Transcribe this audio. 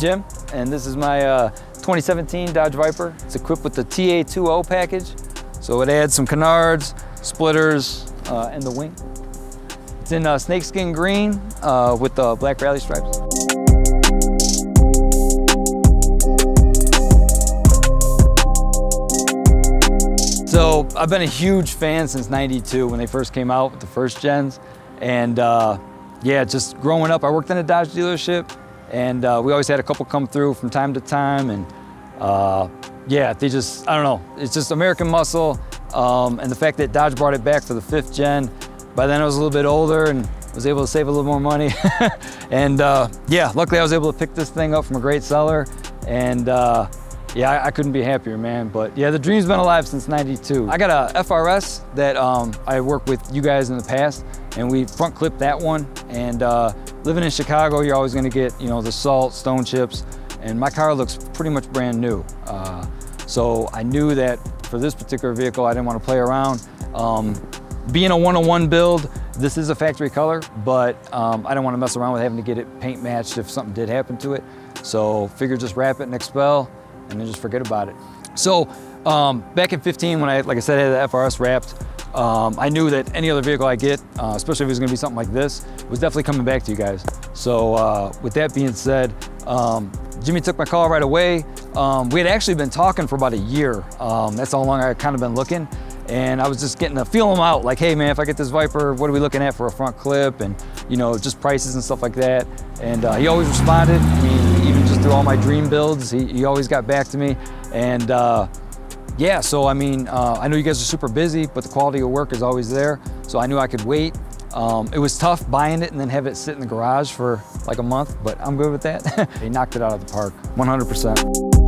Jim, and this is my uh, 2017 Dodge Viper. It's equipped with the TA2O package, so it adds some canards, splitters, uh, and the wing. It's in uh, snakeskin green uh, with the black rally stripes. So I've been a huge fan since 92 when they first came out with the first gens. And uh, yeah, just growing up, I worked in a Dodge dealership and uh, we always had a couple come through from time to time. And uh, yeah, they just, I don't know, it's just American muscle. Um, and the fact that Dodge brought it back for the fifth gen, by then I was a little bit older and was able to save a little more money. and uh, yeah, luckily I was able to pick this thing up from a great seller. And uh, yeah, I, I, couldn't be happier, man. But yeah, the dream's been alive since 92. I got a FRS that um, I worked with you guys in the past and we front clipped that one. And uh, living in Chicago, you're always gonna get, you know, the salt, stone chips, and my car looks pretty much brand new. Uh, so I knew that for this particular vehicle, I didn't want to play around. Um, being a 101 build, this is a factory color, but um, I don't want to mess around with having to get it paint matched if something did happen to it. So figure just wrap it and XPEL and then just forget about it. So um, back in 15, when I, like I said, I had the FRS wrapped, um, I knew that any other vehicle I get, uh, especially if it was gonna be something like this, was definitely coming back to you guys. So uh, with that being said, um, Jimmy took my call right away. Um, we had actually been talking for about a year. Um, that's how long I kind of been looking. And I was just getting to feel them out, like, hey man, if I get this Viper, what are we looking at for a front clip? And you know, just prices and stuff like that. And uh, he always responded. Just through all my dream builds, he, he always got back to me. And uh, yeah, so I mean, uh, I know you guys are super busy, but the quality of work is always there. So I knew I could wait. Um, it was tough buying it and then have it sit in the garage for like a month, but I'm good with that. they knocked it out of the park, 100%.